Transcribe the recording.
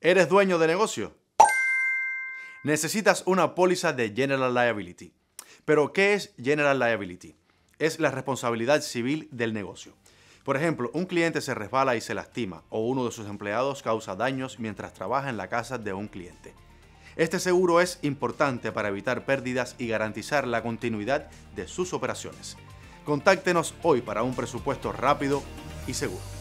¿Eres dueño de negocio? Necesitas una póliza de General Liability. Pero, ¿qué es General Liability? Es la responsabilidad civil del negocio. Por ejemplo, un cliente se resbala y se lastima, o uno de sus empleados causa daños mientras trabaja en la casa de un cliente. Este seguro es importante para evitar pérdidas y garantizar la continuidad de sus operaciones. Contáctenos hoy para un presupuesto rápido y seguro.